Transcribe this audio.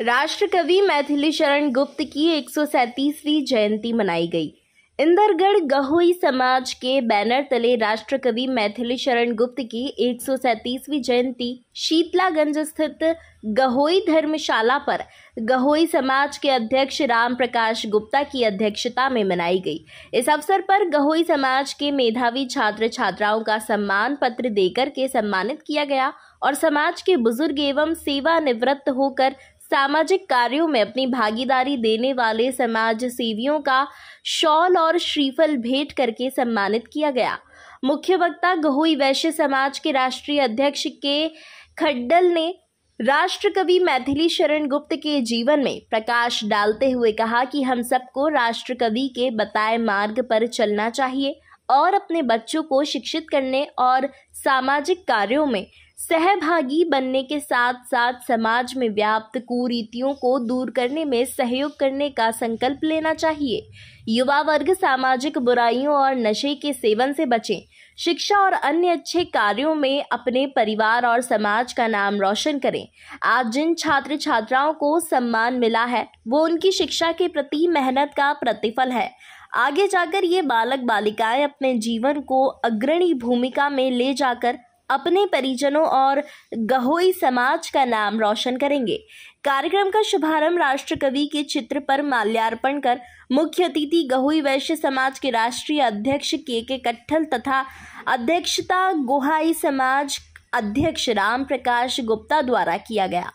राष्ट्रकवि मैथिली शरण गुप्त की एक जयंती मनाई गई। इंदरगढ़ गहोई समाज के बैनर तले राष्ट्रकवि मैथिली शरण गुप्त की एक जयंती शीतलागंज स्थित गहोई धर्मशाला पर गहोई समाज के अध्यक्ष राम प्रकाश गुप्ता की अध्यक्षता में मनाई गई। इस अवसर पर गहोई समाज के मेधावी छात्र छात्राओं का सम्मान पत्र देकर के सम्मानित किया गया और समाज के बुज़ुर्ग एवं सेवानिवृत्त होकर सामाजिक कार्यों में अपनी भागीदारी देने वाले समाज सेवियों का शॉल और श्रीफल भेंट करके सम्मानित किया गया। मुख्य वक्ता गहुई वैश्य समाज के राष्ट्रीय अध्यक्ष के खड्डल ने राष्ट्र कवि मैथिली शरण गुप्त के जीवन में प्रकाश डालते हुए कहा कि हम सबको राष्ट्र कवि के बताए मार्ग पर चलना चाहिए और अपने बच्चों को शिक्षित करने और सामाजिक कार्यों में सहभागी बनने के साथ साथ समाज में व्याप्त कुरीतियों को दूर करने में सहयोग करने का संकल्प लेना चाहिए। युवा वर्ग सामाजिक बुराइयों और नशे के सेवन से बचें। शिक्षा और अन्य अच्छे कार्यों में अपने परिवार और समाज का नाम रोशन करें। आज जिन छात्र छात्राओं को सम्मान मिला है, वो उनकी शिक्षा के प्रति मेहनत का प्रतिफल है। आगे जाकर ये बालक बालिकाएँ अपने जीवन को अग्रणी भूमिका में ले जाकर अपने परिजनों और गहोई समाज का नाम रोशन करेंगे। कार्यक्रम का शुभारंभ राष्ट्र कवि के चित्र पर माल्यार्पण कर मुख्य अतिथि गहोई वैश्य समाज के राष्ट्रीय अध्यक्ष के के कट्ठल तथा अध्यक्षता गोहाई समाज अध्यक्ष राम प्रकाश गुप्ता द्वारा किया गया।